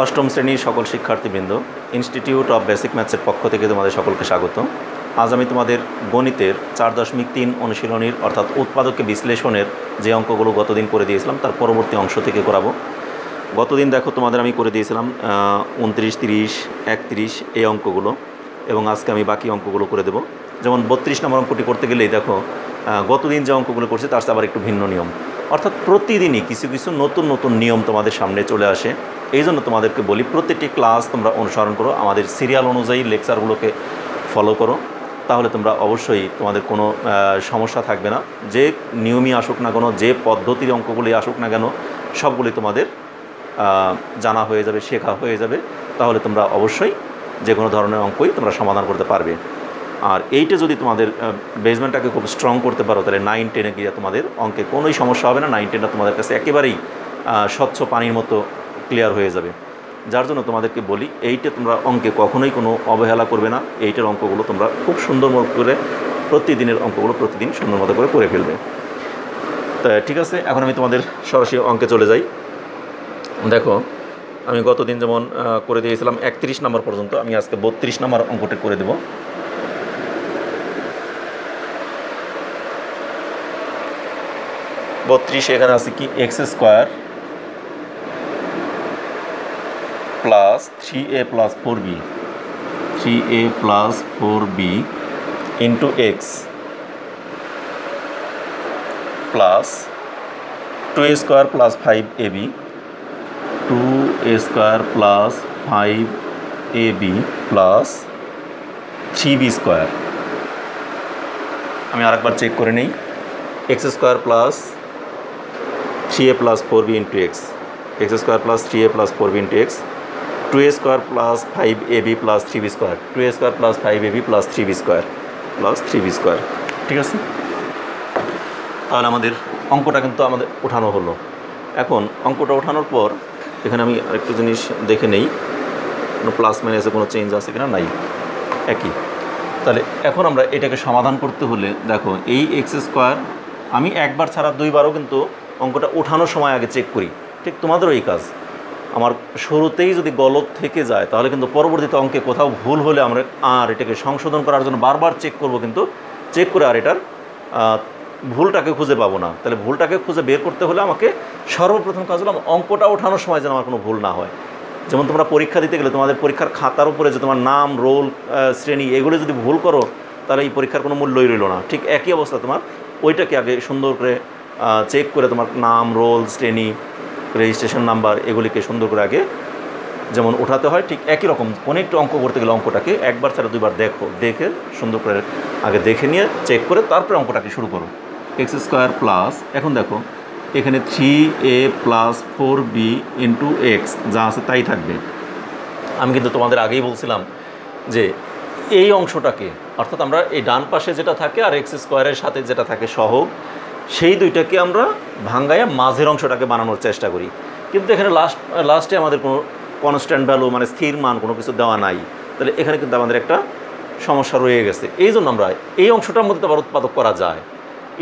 অষ্টম শ্রেণির সকল শিক্ষার্থীবৃন্দ ইনস্টিটিউট অফ বেসিক ম্যাথসের পক্ষ থেকে তোমাদের সকলকে স্বাগত। আজ আমি তোমাদের গণিতের চার দশমিক তিন অনুশীলনীর অর্থাৎ উৎপাদকে বিশ্লেষণের যে অঙ্কগুলো গতদিন করে দিয়েছিলাম, তার পরবর্তী অংশ থেকে করাবো। গতদিন দেখো তোমাদের আমি করে দিয়েছিলাম উনত্রিশ, তিরিশ, একত্রিশ এই অঙ্কগুলো এবং আজকে আমি বাকি অঙ্কগুলো করে দেবো। যেমন বত্রিশ নম্বর অঙ্কটি করতে গেলেই দেখো গতদিন যে অঙ্কগুলো করছে তার সাথে আবার একটু ভিন্ন নিয়ম। প্রতিদিনই কিছু কিছু নতুন নতুন নিয়ম তোমাদের সামনে চলে আসে। এই জন্য তোমাদেরকে বলি, প্রতিটি ক্লাস তোমরা অনুসরণ করো, আমাদের সিরিয়াল অনুযায়ী লেকচারগুলোকে ফলো করো। তাহলে তোমরা অবশ্যই তোমাদের কোনো সমস্যা থাকবে না। যে নিয়মই আসুক না কেন, যে পদ্ধতির অঙ্কগুলি আসুক না কেন, সবগুলি তোমাদের জানা হয়ে যাবে, শেখা হয়ে যাবে। তাহলে তোমরা অবশ্যই যে কোনো ধরনের অঙ্কই তোমরা সমাধান করতে পারবে। আর এইটা যদি তোমাদের বেসমেন্টটাকে খুব স্ট্রং করতে পারো, তাহলে নাইন টেনে গিয়ে তোমাদের অঙ্কে কোনোই সমস্যা হবে না। নাইন টেনটা তোমাদের কাছে একেবারেই স্বচ্ছ পানির মতো ক্লিয়ার হয়ে যাবে। যার জন্য তোমাদেরকে বলি, এইটা তোমরা অঙ্কে কখনোই কোনো অবহেলা করবে না। এইটার অঙ্কগুলো তোমরা খুব সুন্দর মতো করে প্রতিদিনের অঙ্কগুলো প্রতিদিন সুন্দর মতো করে করে ফেলবে। তা ঠিক আছে, এখন আমি তোমাদের সরাসরি অঙ্কে চলে যাই। দেখো, আমি গতদিন যেমন করে দিয়েছিলাম একত্রিশ নম্বর পর্যন্ত, আমি আজকে বত্রিশ নম্বর অঙ্কটা করে দেবো। বত্রিশ, এখানে আছে কি? X square plus three a plus four b three a plus four b into x plus two a square plus five a b two a square plus five a b plus three b square আমি আরেকবার check করে নিই। X square plus three a plus four b into x x square plus three a plus four b into x two a square plus five a b plus three b square two a square plus five a b plus three b square plus three b square ঠিক আছে? তাহলে আমাদের অঙ্কটা কিন্তু আমাদের ওঠানো হলো। এখন অঙ্কটা ওঠানোর পর এখানে আমি আরেকটু জিনিস দেখে নেই। কোনো প্লাস মাইনাসে কোনো চেঞ্জ আছে কিনা? নাই। একই। তাহলে এখন আমরা এটাকে সমাধান করতে হলে দেখো, এই এক্স স্কোয়ার আমি একবার ছাড়া দুইবারও কিন্তু অঙ্কটা ওঠানোর সময় আগে চেক করি। ঠিক তোমাদেরও এই কাজ। আমার শুরুতেই যদি গলত থেকে যায়, তাহলে কিন্তু পরবর্তীতে অঙ্কে কোথাও ভুল হলে আমরা আর এটাকে সংশোধন করার জন্য বারবার চেক করব কিন্তু চেক করে আর এটার ভুলটাকে খুঁজে পাবো না। তাহলে ভুলটাকে খুঁজে বের করতে হলে আমাকে সর্বপ্রথম কাজ হলো অঙ্কটা ওঠানোর সময় যেন আমার কোনো ভুল না হয়। যেমন তোমরা পরীক্ষা দিতে গেলে তোমাদের পরীক্ষার খাতার উপরে যে তোমার নাম, রোল শ্রেণি, এগুলো যদি ভুল করো, তাহলে এই পরীক্ষার কোনো মূল্যই রইল না। ঠিক একই অবস্থা তোমার, ওইটাকে আগে সুন্দর করে চেক করে তোমার নাম রোল শ্রেণি রেজিস্ট্রেশন নাম্বার এগুলিকে সুন্দর করে আগে যেমন ওঠাতে হয়, ঠিক একই রকম কোনো একটু অঙ্ক করতে গেলে অঙ্কটাকে একবার ছাড়া দুইবার দেখো, দেখে সুন্দর করে আগে দেখে নিয়ে চেক করে তারপরে অঙ্কটাকে শুরু করো। এক্স স্কোয়ার প্লাস এখন দেখো, এখানে three a plus four b into x যা আছে তাই থাকবে। আমি কিন্তু তোমাদের আগেই বলছিলাম যে এই অংশটাকে, অর্থাৎ আমরা এই ডান পাশে যেটা থাকে আর এক্স স্কোয়ারের সাথে যেটা থাকে সহগ সেই দুইটাকে আমরা ভাঙ্গাইয়া মাঝের অংশটাকে বানানোর চেষ্টা করি। কিন্তু এখানে লাস্ট লাস্টে আমাদের কোনো কনস্ট্যান্ট ভ্যালু মানে স্থির মান কোনো কিছু দেওয়া নাই। তাহলে এখানে কিন্তু আমাদের একটা সমস্যা রয়ে গেছে। এই জন্য আমরা এই অংশটার মধ্যে আবার উৎপাদক করা যায়।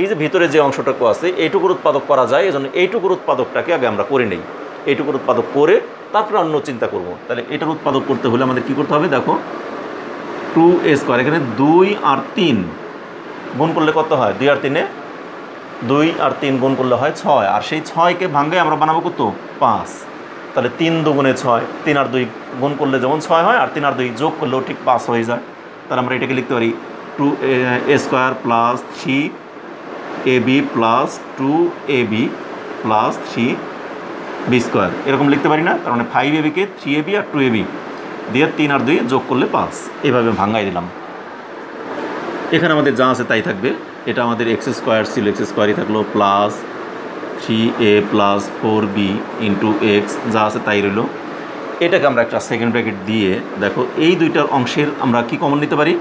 এই যে ভিতরে যে অংশটুকু আছে, এইটুকুর উৎপাদক করা যায়, এই জন্য এইটুকুর উৎপাদকটাকে আগে আমরা করে নেই। এইটুকুর উৎপাদক করে তারপরে অন্য চিন্তা করব। তাহলে এটার উৎপাদক করতে হলে আমাদের কি করতে হবে, দেখো টু এ স্কোয়ার এখানে দুই আর তিন, গুণ করলে কত হয়? দুই আর তিনে দুই আর তিন গুণ করলে হয় ছয়। আর সেই ছয়কে ভাঙ্গে আমরা বানাবো কত? পাঁচ। তাহলে তিন দুগুণে ছয়, তিন আর দুই গুণ করলে যেমন ছয় হয়, আর তিন আর দুই যোগ করলেও ঠিক পাঁচ হয়ে যায়। তাহলে আমরা এটাকে লিখতে পারি two a square plus three a b plus two a b plus three b square. এরকম লিখতে পারি না, তার মানে ফাইভ এ বিকে থ্রি এ বি আর টু এ বি। দিয়ে তিন আর দুই যোগ করলে পাঁচ। এভাবে ভাঙ্গাই দিলাম। এখানে আমাদের যা আছে তাই থাকবে। এটা আমাদের এক্স স্কোয়ার ছিল এক্স স্কোয়ারই থাকল plus three a plus four b into x যা আছে তাই রইল। এটাকে আমরা একটা সেকেন্ড ব্র্যাকেট দিয়ে, দেখো, এই দুইটার অংশের আমরা কি কমন নিতে পারি?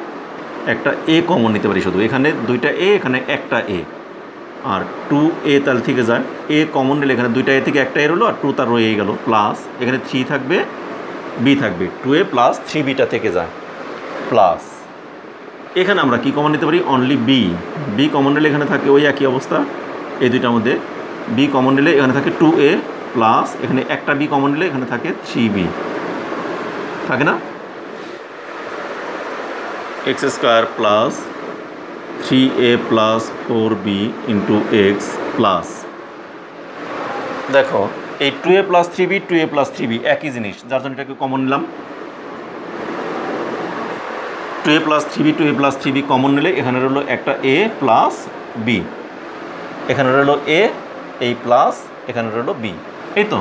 একটা এ কমন নিতে পারি শুধু। এখানে দুইটা এ এখানে একটা এ আর টু এ তাহলে থেকে যায় এ কমন নিলে এখানে দুইটা এ থেকে একটা এ রইল, আর টু তার রয়ে গেল প্লাস এখানে থ্রি থাকবে বি থাকবে। টু এ প্লাস থ্রি বিটা থেকে যায় প্লাস এখানে আমরা কি কমন নিতে পারি? অনলি বি বি কমন নিলে এখানে থাকে ওই একই অবস্থা। এই দুইটার মধ্যে বি কমন নিলে এখানে থাকে টু এ প্লাস এখানে একটা বি কমন নিলে এখানে থাকে থ্রি বি থাকে না? X square plus three a plus four b into x plus দেখো, এই two a plus three b two a plus three b একই জিনিস, যার জন্য এটাকে কমন নিলাম। Two a plus three b two a plus three b common নিলে এখানে রইল একটা এ প্লাস বি এখানে রইল এ এই প্লাস এখানে রইল বি এই তো,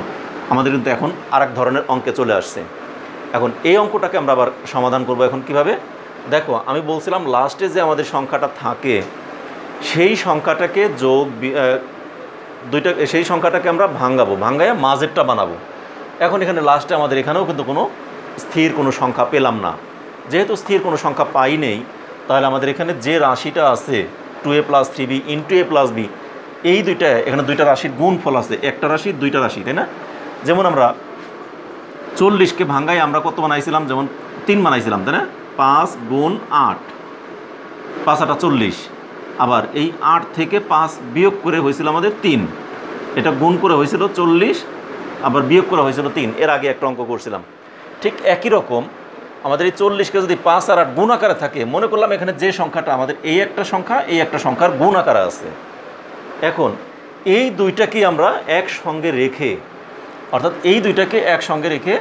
আমাদের কিন্তু এখন আরেক ধরনের অঙ্কে চলে আসছে। এখন এই অঙ্কটাকে আমরা আবার সমাধান করব এখন কীভাবে? দেখো, আমি বলছিলাম লাস্টে যে আমাদের সংখ্যাটা থাকে, সেই সংখ্যাটাকে যোগ দুইটা, সেই সংখ্যাটাকে আমরা ভাঙ্গাবো ভাঙ্গায় মাঝেরটা বানাবো। এখন এখানে লাস্টে আমাদের এখানেও কিন্তু কোনো স্থির কোনো সংখ্যা পেলাম না। যেহেতু স্থির কোনো সংখ্যা পাই নেই, তাহলে আমাদের এখানে যে রাশিটা আছে two a plus three b into a plus b এই দুইটা, এখানে দুইটা রাশির গুণফল আছে, একটা রাশির দুইটা রাশি, তাই না? যেমন আমরা চল্লিশকে ভাঙ্গায় আমরা কত বানাইছিলাম? যেমন তিন বানাইছিলাম, তাই না? পাঁচ গুণ আট, পাঁচ আটা চল্লিশ। আবার এই আট থেকে পাঁচ বিয়োগ করে হয়েছিল আমাদের তিন। এটা গুণ করে হয়েছিল চল্লিশ, আবার বিয়োগ করা হয়েছিল তিন। এর আগে একটা অঙ্ক করছিলাম। ঠিক একই রকম আমাদের এই চল্লিশকে যদি পাঁচ আর আট গুণ আকারে থাকে, মনে করলাম এখানে যে সংখ্যাটা, আমাদের এই একটা সংখ্যা, এই একটা সংখ্যার গুণ আকারে আছে। এখন, এই দুইটাকে আমরা একসঙ্গে রেখে, অর্থাৎ এই দুইটাকে একসঙ্গে রেখে,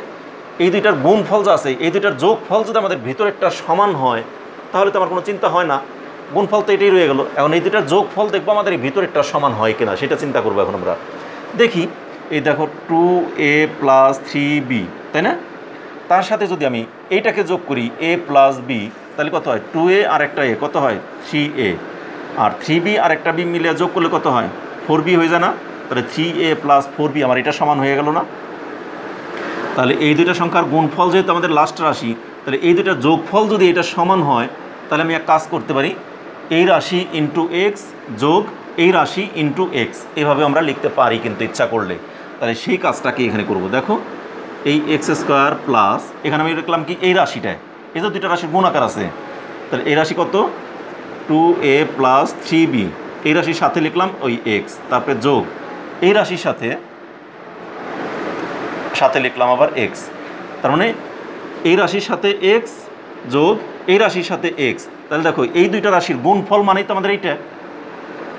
এই দুইটার গুণফল যা আছে, এই দুইটার যোগফল যদি আমাদের ভিতরেরটা সমান হয়, তাহলে তো আমার কোনো চিন্তা হয় না। গুণফল তো এটাই রয়ে গেল। এখন এই দুইটার যোগফল দেখব আমাদের এই ভিতরেরটা সমান হয় কিনা, সেটা চিন্তা করব এখন আমরা। দেখি, এই দেখো two a plus three b তাই না? তার সাথে যদি আমি এইটাকে যোগ করি এ প্লাস বি তাহলে কত হয়? টু এ আর একটা এ কত হয়? থ্রি এ আর থ্রি বি আর একটা বি মিলে যোগ করলে কত হয়? ফোর বি হয়ে যায় না? তাহলে three a plus four b আমার এটা সমান হয়ে গেল না। তাহলে এই দুইটা সংখ্যার গুণফল যেহেতু আমাদের লাস্ট রাশি, তাহলে এই দুইটার যোগফল যদি এটা সমান হয়, তাহলে আমি এক কাজ করতে পারি। এই রাশি ইন্টু এক্স যোগ এই রাশি ইন্টু এক্স এভাবে আমরা লিখতে পারি কিন্তু ইচ্ছা করলে। তাহলে সেই কাজটাকে এখানে করব। দেখো এই এক্স স্কোয়ার প্লাস, এখানে আমি লিখলাম কি এই রাশিটায়। এই যে দুইটা রাশির গুণ আকার আছে, তাহলে এই রাশি কত? Two a plus three b এই রাশির সাথে লিখলাম ওই এক্স তারপরে যোগ। এই রাশির সাথে সাথে লিখলাম আবার এক্স তার মানে এই রাশির সাথে এক্স যোগ এই রাশির সাথে এক্স তাহলে দেখো, এই দুইটা রাশির গুণফল মানেই তো আমাদের এইটা।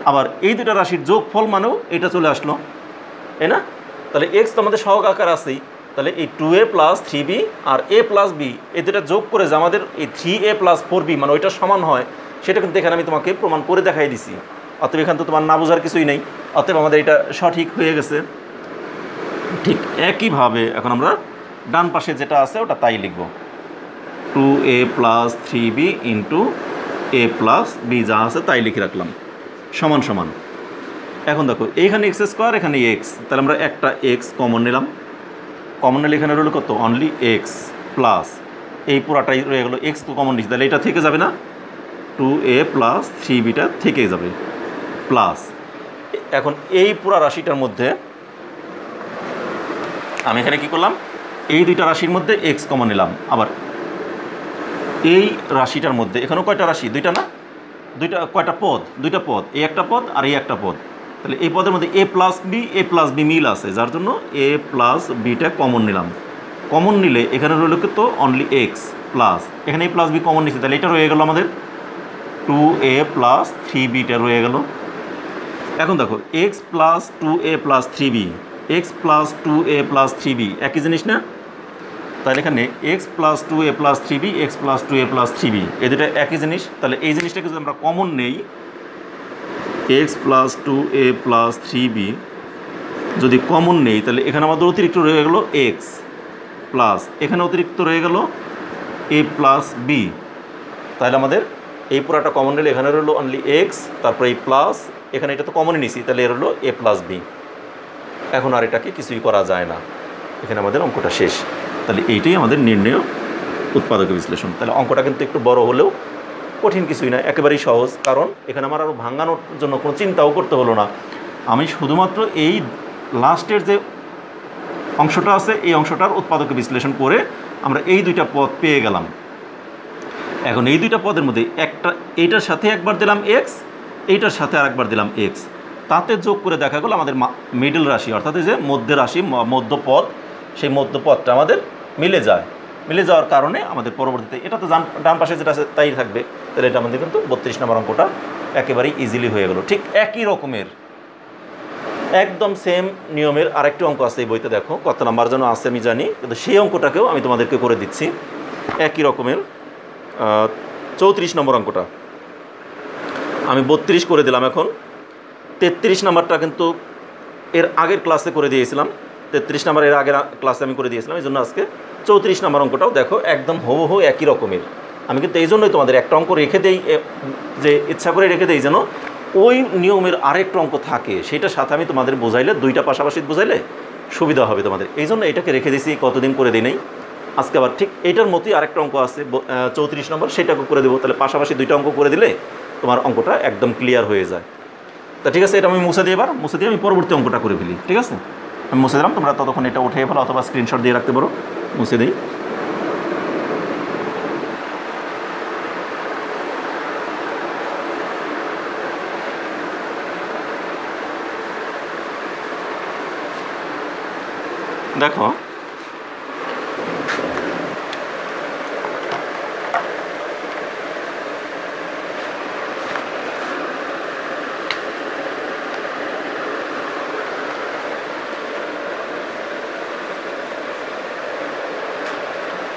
আবার এই দুইটা রাশির যোগফল মানেও এটা চলে আসলো। তাই না? তাহলে এক্স তো আমাদের সহগ আকার আছেই। তাহলে এই two a plus three b R A plus B এই দুটা যোগ করে যে আমাদের এই three a plus four b মানে ওইটা সমান হয়, সেটা কিন্তু এখানে আমি তোমাকে প্রমাণ করে দেখাই দিছি। অতএব এখান তো তোমার না বোঝার কিছুই নেই। অতএব আমাদের এটা সঠিক হয়ে গেছে। ঠিক একইভাবে এখন আমরা ডান পাশে যেটা আছে ওটা তাই লিখব। Two a plus three b into a plus b যা আছে তাই লিখে রাখলাম। সমান সমান। এখন দেখো, এইখানে এক্স স্কোয়ার এখানে এক্স তাহলে আমরা একটা এক্স কমন নিলাম। কমন নিলে এখানে রইল কত? অনলি এক্স প্লাস এই পুরাটাই রয়ে গেলো এক্স তো কমন নিচ্ছি তাহলে এটা থেকে যাবে না? টু এ প্লাস থ্রি বিটা থেকে যাবে। প্লাস এখন এই পুরা রাশিটার মধ্যে আমি এখানে কি করলাম? এই দুইটা রাশির মধ্যে এক্স কমন নিলাম। আবার এই রাশিটার মধ্যে, এখানেও কয়টা রাশি? দুইটা না? দুইটা, কয়টা পদ? দুইটা পদ। এই একটা পদ আর এই একটা পদ। তাহলে এই পদের মধ্যে a plus b a plus b মিল আছে। যার জন্য এ প্লাস বিটা কমন নিলাম। কমন নিলে এখানে রইল তো অনলি এক্স প্লাস এখানে এ প্লাস বি কমন নিচ্ছে তাহলে এটা রয়ে গেল আমাদের টু এ প্লাস থ্রি বিটা রয়ে গেল। এখন দেখো x plus two a plus three b x plus two a plus three b একই জিনিস না? তাহলে এখানে x plus two a plus three b x plus two a plus three b এ একই জিনিস। তাহলে এই জিনিসটাকে যদি আমরা কমন নেই x plus two a plus three b যদি কমন নেই, তাহলে এখানে আমাদের অতিরিক্ত রয়ে গেল এক্স প্লাস এখানে অতিরিক্ত রয়ে গেল এ প্লাস বি তাহলে আমাদের এই পুরাটা কমন নিলে এখানে রইল অনলি এক্স তারপরে এই প্লাস এখানে এটা তো কমনই নিছি, তাহলে এর হলো এ প্লাস বি এখন আর এটাকে কিছুই করা যায় না। এখানে আমাদের অঙ্কটা শেষ। তাহলে এইটাই আমাদের নির্ণয় উৎপাদক বিশ্লেষণ। তাহলে অঙ্কটা কিন্তু একটু বড় হলেও কঠিন কিছুই না, একেবারেই সহজ। কারণ এখানে আমার আরও ভাঙানোর জন্য কোনো চিন্তাও করতে হলো না। আমি শুধুমাত্র এই লাস্টের যে অংশটা আছে, এই অংশটার উৎপাদক বিশ্লেষণ করে আমরা এই দুইটা পদ পেয়ে গেলাম। এখন এই দুইটা পদের মধ্যে একটা, এইটার সাথে একবার দিলাম এক্স এইটার সাথে আরেকবার দিলাম এক্স তাতে যোগ করে দেখা গেলো আমাদের মিডল রাশি, অর্থাৎ যে মধ্য রাশি মধ্যপদ সেই মধ্যপদটা আমাদের মিলে যায়। মিলে যাওয়ার কারণে আমাদের পরবর্তীতে, এটা তো ডান পাশে যেটা আছে, তাই থাকবে। তাহলে এটা আমাদের কিন্তু বত্রিশ নম্বর অঙ্কটা একেবারেই ইজিলি হয়ে গেল। ঠিক একই রকমের, একদম সেম নিয়মের আরেকটি অঙ্ক আছে এই বইতে, দেখো কত নাম্বার যেন আছে আমি জানি, কিন্তু সেই অঙ্কটাকেও আমি তোমাদেরকে করে দিচ্ছি। একই রকমের চৌত্রিশ নম্বর অঙ্কটা। আমি বত্রিশ করে দিলাম এখন। তেত্রিশ নাম্বারটা কিন্তু এর আগের ক্লাসে করে দিয়েছিলাম। তেত্রিশ নাম্বার এর আগের ক্লাসে আমি করে দিয়েছিলাম, এই জন্য আজকে চৌত্রিশ নাম্বার অঙ্কটাও দেখো একদম হুবহু একই রকমের। আমি কিন্তু এই জন্যই তোমাদের একটা অঙ্ক রেখে দেই যে ইচ্ছা করে রেখে দেই যেন ওই নিয়মের আরেকটা অঙ্ক থাকে, সেটার সাথে আমি তোমাদের বোঝাইলে, দুইটা পাশাপাশি বোঝাইলে সুবিধা হবে তোমাদের। এই জন্য এটাকে রেখে দিয়েছি, কতদিন করে দিই নেই। আজকে আবার ঠিক এইটার মতোই আরেকটা অঙ্ক আছে চৌত্রিশ নম্বর, সেটাকে করে দেবো। তাহলে পাশাপাশি দুইটা অঙ্ক করে দিলে তোমার অঙ্কটা একদম ক্লিয়ার হয়ে যায়। তা ঠিক আছে, এটা আমি মুছে দিই এবার। মুছে দিয়ে আমি পরবর্তী অঙ্কটা করে ফেলি, ঠিক আছে? আমি মুছে দিলাম, তোমরা ততক্ষণ এটা উঠে ফেলো অথবা স্ক্রিনশট দিয়ে রাখতে পারো। মুছে দিই। দেখো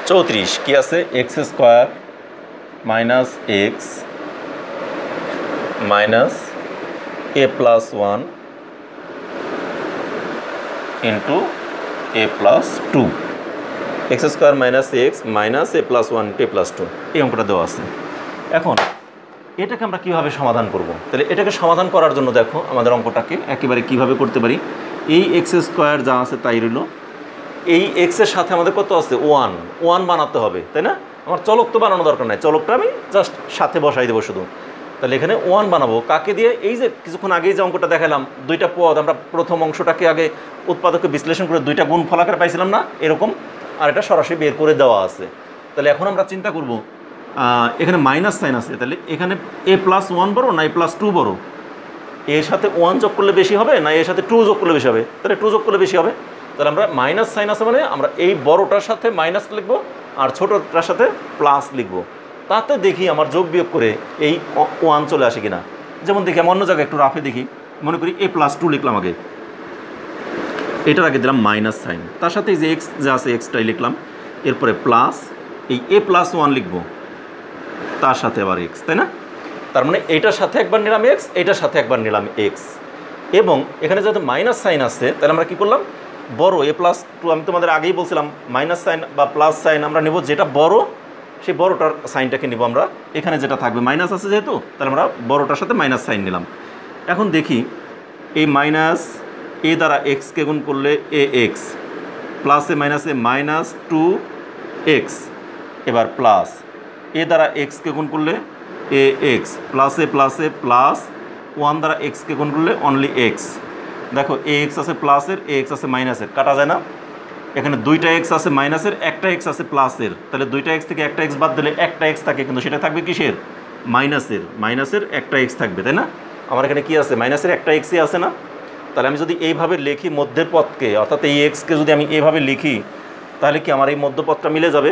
চৌত্রিশ কি আছে x square minus x minus a plus one into a plus two x square minus x minus a plus one a plus two এই অঙ্কটা দেওয়া আছে। এখন, এটাকে আমরা কীভাবে সমাধান করব? তাহলে এটাকে সমাধান করার জন্য দেখো, আমাদের অঙ্কটাকে একেবারে কীভাবে করতে পারি। এই এক্স স্কোয়ার যা আছে তাই রইল। এই এক্সের সাথে আমাদের কত আছে? ওয়ান ওয়ান বানাতে হবে, তাই না? আমার চলক তো বানানো দরকার নাই। চলকটা আমি জাস্ট সাথে বসাই দেবো শুধু। তাহলে এখানে ওয়ান বানাবো। কাকে দিয়ে? এই যে কিছুক্ষণ আগেই যে অঙ্কটা দেখালাম, দুইটা পদ, আমরা প্রথম অংশটাকে আগে উৎপাদককে বিশ্লেষণ করে দুইটা গুণ ফলাকার পাইছিলাম না? এরকম আর এটা সরাসরি বের করে দেওয়া আছে। তাহলে এখন আমরা চিন্তা করব এখানে মাইনাস সাইন আছে, তাহলে এখানে এ প্লাস ওয়ান বড়ো না এ প্লাস টু বড়ো? এর সাথে ওয়ান যোগ করলে বেশি হবে না এর সাথে টু যোগ করলে বেশি হবে? তাহলে টু যোগ করলে বেশি হবে। তাহলে আমরা মাইনাস সাইন আছে মানে আমরা এই বড়টার সাথে মাইনাস লিখব আর ছোটোটার সাথে প্লাস লিখব। তাতে দেখি আমার যোগ বিয়োগ করে এই ওয়ান চলে আসে কিনা। যেমন দেখি আমি অন্য জায়গায় একটু রাফে দেখি। মনে করি এ প্লাস টু লিখলাম আগে। এটার আগে দিলাম মাইনাস সাইন তার সাথে যে এক্স যা আছে এক্সটাই লিখলাম। এরপরে প্লাস এই এ প্লাস ওয়ান লিখব। তার সাথে আবার এক্স তাই না? তার মানে এটার সাথে একবার নিলাম এক্স এটার সাথে একবার নিলাম এক্স এবং এখানে যেহেতু মাইনাস সাইন আছে, তাহলে আমরা কী করলাম? বড় এ প্লাস টু আমি তোমাদের আগেই বলছিলাম মাইনাস সাইন বা প্লাস সাইন আমরা নেব যেটা বড় সেই বড়টার সাইনটাকে নেব আমরা। এখানে যেটা থাকবে মাইনাস আছে যেহেতু, তাহলে আমরা বড়টার সাথে মাইনাস সাইন নিলাম। এখন দেখি, এই মাইনাস এ দ্বারা এক্সকে গুণ করলে এ এক্স প্লাসে মাইনাসে মাইনাস টু এক্স এবার প্লাস এ দ্বারা এক্সকে গুণ করলে এ এক্স প্লাসে প্লাসে প্লাস ওয়ান দ্বারা এক্সকে গুণ করলে অনলি এক্স দেখো এ এক্স আছে প্লাসের এ এক্স আছে মাইনাসের কাটা যায় না? এখানে দুইটা এক্স আছে মাইনাসের, একটা এক্স আছে প্লাসের। তাহলে দুইটা এক্স থেকে একটা এক্স বাদ দিলে একটা এক্স থাকে কিন্তু সেটা থাকবে কিসের? মাইনাসের। মাইনাসের একটা এক্স থাকবে, তাই না? আমার এখানে কি আছে? মাইনাসের একটা এক্সই আছে না? তাহলে আমি যদি এইভাবে লিখি মধ্যের পথকে, অর্থাৎ এই এক্সকে যদি আমি এইভাবে লিখি, তাহলে কি আমার এই মধ্যপথটা মিলে যাবে?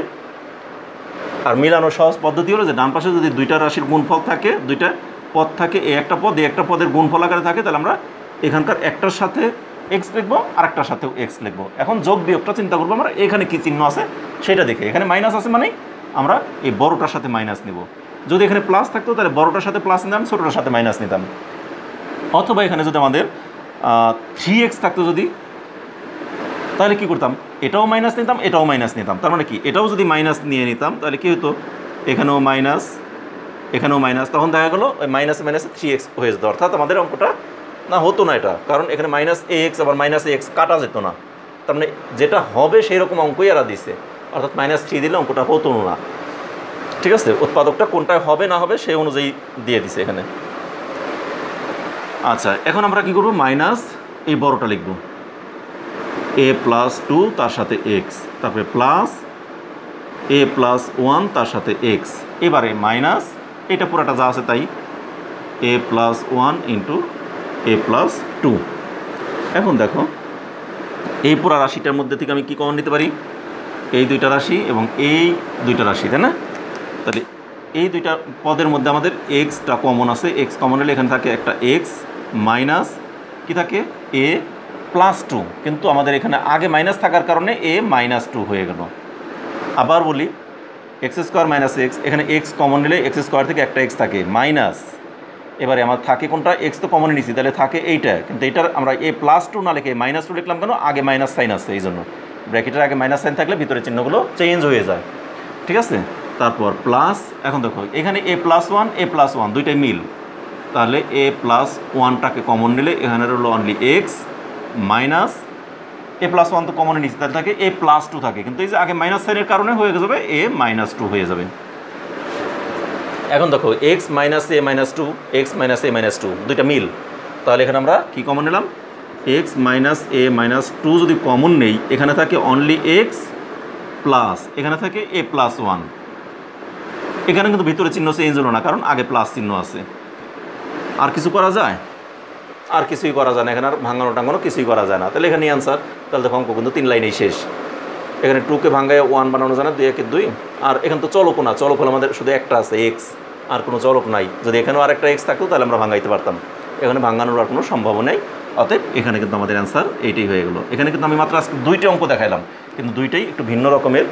আর মিলানোর সহজ পদ্ধতি হলো যে ডান পাশে যদি দুইটা রাশির গুণফল থাকে, দুইটা পদ থাকে এই একটা পদ এই একটা পদের গুণফল আকারে থাকে, তাহলে আমরা এখানকার একটার সাথে এক্স লিখব আর একটার সাথেও এক্স লিখব। এখন যোগ বিয়োগটা চিন্তা করব আমরা, এখানে কী চিহ্ন আছে? সেটা দেখে। এখানে মাইনাস আছে মানে আমরা এই বড়টার সাথে মাইনাস নিব। যদি এখানে প্লাস থাকতো, তাহলে বড়টার সাথে প্লাস নিতাম, ছোটোটার সাথে মাইনাস নিতাম। অথবা এখানে যদি আমাদের থ্রি এক্স থাকতো যদি, তাহলে কি করতাম? এটাও মাইনাস নিতাম, এটাও মাইনাস নিতাম। তার মানে কি? এটাও যদি মাইনাস নিয়ে নিতাম, তাহলে কি হতো? এখানেও মাইনাস এখানেও মাইনাস তখন দেখা গেলো মাইনাসে মাইনাসে থ্রি এক্স হয়ে যেত। অর্থাৎ আমাদের অঙ্কটা না, হতো না এটা। কারণ এখানে মাইনাস এ এক্স আবার মাইনাস এক্স কাটা যেত না। তার মানে যেটা হবে সেই রকম অঙ্কই এরা দিছে। অর্থাৎ মাইনাস থ্রি দিলে অঙ্কটা হতো না। ঠিক আছে? উৎপাদকটা কোনটায় হবে না হবে সেই অনুযায়ী দিয়ে দিছে এখানে। আচ্ছা এখন আমরা কি করব? মাইনাস এই বড়টা লিখব। এ প্লাস টু তার সাথে এক্স তারপরে প্লাস এ প্লাস ওয়ান তার সাথে এক্স এবারে মাইনাস এটা পুরাটা যা আছে তাই। A plus one into a plus two এখন দেখো, এই পুরো রাশিটার মধ্যে থেকে আমি কি কমন নিতে পারি? এই দুইটা রাশি এবং এই দুইটা রাশি, তাই না? তাহলে এই দুইটা পদের মধ্যে আমাদের এক্সটা কমন আছে। এক্স কমন হলে এখানে থাকে একটা এক্স মাইনাস কি থাকে? এ প্লাস টু কিন্তু আমাদের এখানে আগে মাইনাস থাকার কারণে এ মাইনাস টু হয়ে গেল। আবার বলি এক্স স্কোয়ার মাইনাস এক্স এখানে এক্স কমন নিলে এক্স স্কোয়ার থেকে একটা এক্স থাকে মাইনাস এবারে আমার থাকে কোনটা? এক্স তো কমন নিছি তাহলে থাকে এইটা। কিন্তু এইটার আমরা এ প্লাস টু না লিখে মাইনাস টু লিখলাম কেন? আগে মাইনাস সাইন আছে এই জন্য ব্র্যাকেটের আগে মাইনাস সাইন থাকলে ভিতরে চিহ্নগুলো চেঞ্জ হয়ে যায়। ঠিক আছে? তারপর প্লাস এখন দেখো, এখানে a plus one a plus one দুইটাই মিল। তাহলে এ প্লাস ওয়ানটাকে কমন নিলে এখানে হলো only x minus a plus one তো কমন নিচ্ছে তাহলে থাকে এ প্লাস টু থাকে। কিন্তু এই যে আগে মাইনাস সাইনের কারণে হয়ে যাবে এ মাইনাস টু হয়ে যাবে। এখন দেখো x minus a minus two x minus a minus two দুইটা মিল। তাহলে এখানে আমরা কি কমন নিলাম? X minus a minus two যদি কমন নেই, এখানে থাকে অনলি এক্স প্লাস এখানে থাকে এ প্লাস ওয়ান এখানে কিন্তু ভিতরে চিহ্ন চেঞ্জ হলো না, কারণ আগে প্লাস চিহ্ন আছে। আর কিছু করা যায়? আর কিছুই করা যায় না, এখানে আর ভাঙানো টাঙানো কিছুই করা যায় না। তাহলে এখানে অ্যান্সার তাহলে দেখো অঙ্ক কিন্তু তিন লাইনেই শেষ। এখানে টুকে ভাঙ্গায় ওয়ান বানানো যায় না, দুই, একে দুই। আর এখানে তো চলক না, চলক হলো আমাদের শুধু একটা আছে এক্স আর কোনো চলক নাই। যদি এখানেও আর একটা এক্স থাকতো, তাহলে আমরা ভাঙাইতে পারতাম। এখানে ভাঙানোর আর কোনো সম্ভাবনা নেই। অতএব এখানে কিন্তু আমাদের অ্যান্সার এইটাই হয়ে গেলো। এখানে কিন্তু আমি মাত্র আজকে দুইটা অঙ্ক দেখাইলাম, কিন্তু দুইটাই একটু ভিন্ন রকমের।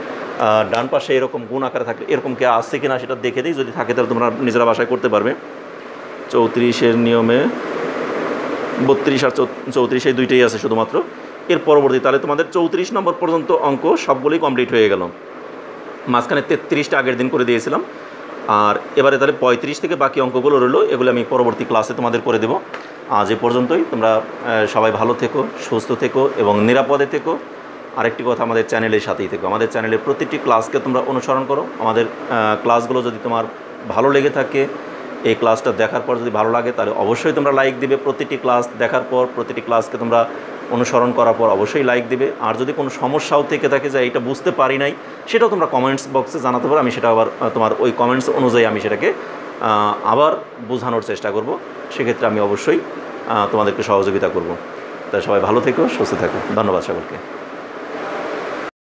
ডান পাশে এরকম গুণ আকারে থাকে এরকম কে আসছে কিনা সেটা দেখে দিই, যদি থাকে তাহলে তোমরা নিজেরা বাসায় করতে পারবে। চৌত্রিশের নিয়মে বত্রিশ আর চৌত্রিশ এই দুইটাই আছে শুধুমাত্র। এর পরবর্তী, তাহলে তোমাদের চৌত্রিশ নম্বর পর্যন্ত অঙ্ক সবগুলোই কমপ্লিট হয়ে গেল। মাঝখানে তেত্রিশটা আগের দিন করে দিয়েছিলাম। আর এবারে তাহলে পঁয়ত্রিশ থেকে বাকি অঙ্কগুলো রইল, এগুলো আমি পরবর্তী ক্লাসে তোমাদের করে দেবো। আজ এ পর্যন্তই, তোমরা সবাই ভালো থেকো, সুস্থ থেকো এবং নিরাপদে থেকো। আরেকটি কথা আমাদের চ্যানেলের সাথেই থেকো। আমাদের চ্যানেলের প্রতিটি ক্লাসকে তোমরা অনুসরণ করো। আমাদের ক্লাসগুলো যদি তোমার ভালো লেগে থাকে এই ক্লাসটা দেখার পর যদি ভালো লাগে, তাহলে অবশ্যই তোমরা লাইক দিবে। প্রতিটি ক্লাস দেখার পর, প্রতিটি ক্লাসকে তোমরা অনুসরণ করার পর অবশ্যই লাইক দিবে। আর যদি কোনো সমস্যাও থেকে থাকে, যে এটা বুঝতে পারি নাই, সেটাও তোমরা কমেন্টস বক্সে জানাতে পারো। আমি সেটা আবার তোমার ওই কমেন্টস অনুযায়ী আমি সেটাকে আবার বোঝানোর চেষ্টা করব। সেক্ষেত্রে আমি অবশ্যই তোমাদেরকে সহযোগিতা করব। তাই সবাই ভালো থেকো, সুস্থ থাকো। ধন্যবাদ সকলকে।